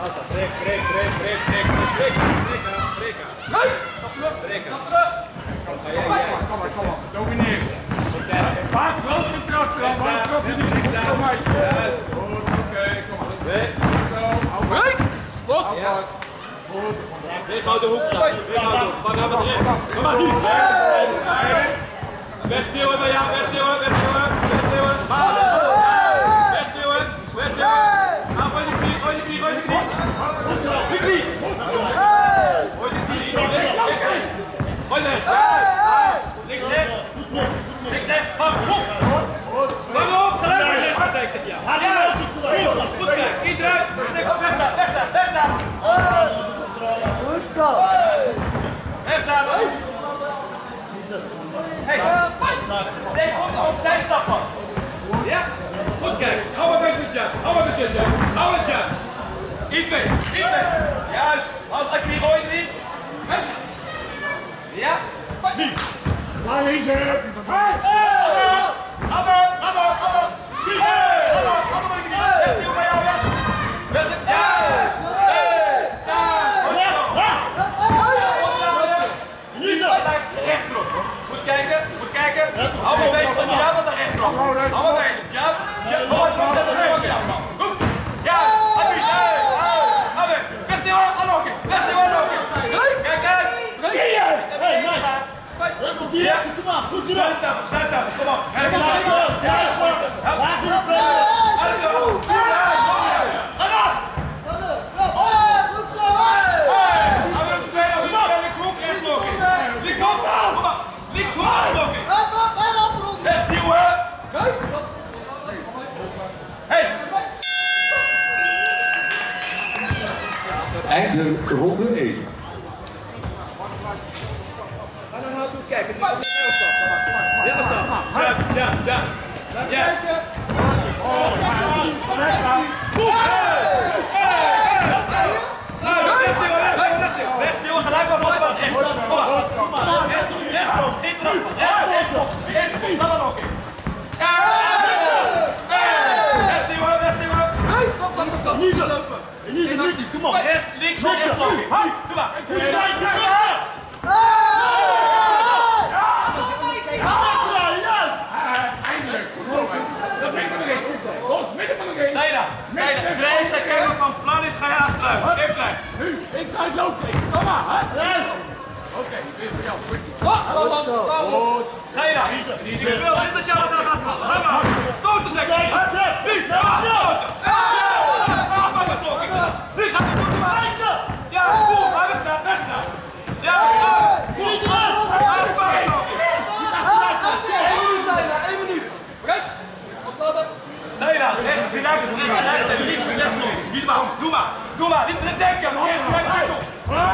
Breek, breek, breek, breek, breek, breek, Nee! breek. Stap terug! Kom maar, kom maar, kom maar. Domineer. Wel niet zo. Goed, oké, kom maar. Zo, hou vast. Nee! Los! Goed. Weg uit de hoek. dan. Weg uit de hoek. Naar met rechts. Kom maar, nu. Wegduwen bij jou. Wegduwen, wegduwen. Wegduwen. Maar. Wegduwen. Wegduwen. Nou, gooi die knie, gooi die knie, gooi die knie. Die knie. Gooi die knie. Links, links, rechts. Gooi rechts. Links, rechts. Links, rechts. Bam, op. Bam op. Gelijk naar rechts. Dat zeg ik tegen jou. Ja, goed. Goed kijk. Knie eruit. Zeg op, weg daar, weg daar, weg daar. Goed zo. Weg daar. Hey. Zeg op, opzij stappen. Ja? Goed kijken. Hou maar met je. Hou maar met je. Hou met je. I2. I2. Juist. Als ik hier ooit niet. Ja? Laat lezen. Hey! Hadden, hadden, hadden. Hey! Hadden, hadden maar niet. Weg, nieuw bij jou, weg. Weg, de- ja. Hey. Ja. Gelijk Rechtserop. Goed kijken, goed kijken. Hou me bezig met jab en dan rechtserop. Hou me bezig. Jab, jab. Hou maar goed zetten, zodat Einde ronde 1. Ga naar haar toe kijken. Het is op de middelstap. Middelstap. Jab, jab, jab. Ja. Inside low kicks. Kom maar, hè. Oké, dit is voor jou. Stop, stop, stop! Goed. Nejda, ik wil niet dat wat aan gaat. Ga maar. Stoten, zeg ik. Niet, stoten. Ja, maar wat ook. Nu gaat het goed, maar. Ja, spoel, ga weg daar, weg daar. Ja, ja. Goed, ja, maar ook. Eén minuut! Breek! Opladen! Nejda, rechts, direct, rechts, en links, rechts nog. Niet doe maar, doe maar. Niet te denken, rechts, rechts, rechts op. Er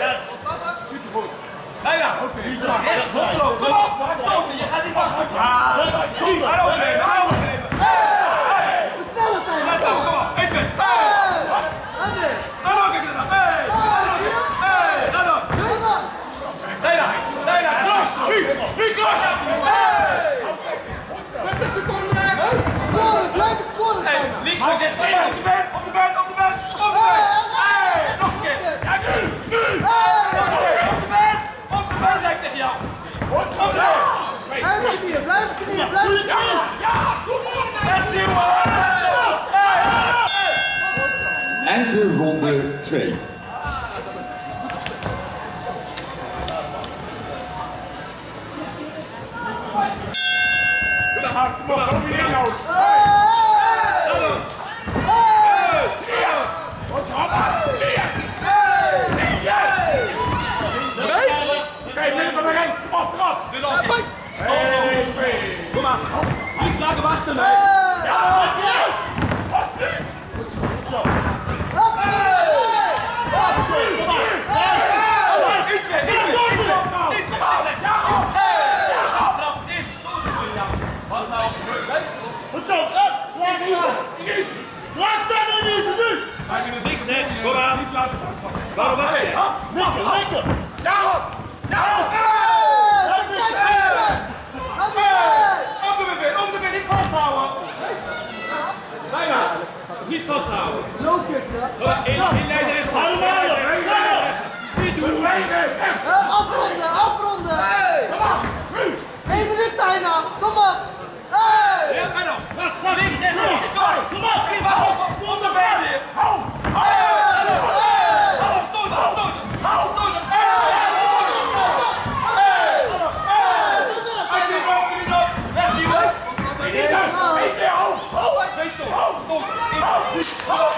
er! Supergoed. Nejda, rechts, hoofdloop, kom op. Je gaat niet wachten. 2. Kom op, kom hier, jongens. Kijk, dit is er maar één. Op, eraf. Dit In, leider rechts. Allemaal Niet doen. Afronden, afronden. Kom op, nu. Eén minuut. Kom maar! Hey. Ja, Kom op, kom op. Hou, onderwijs. Hou, hou. Oh!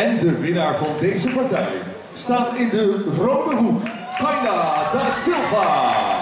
En de winnaar van deze partij staat in de rode hoek. Taina da Silva.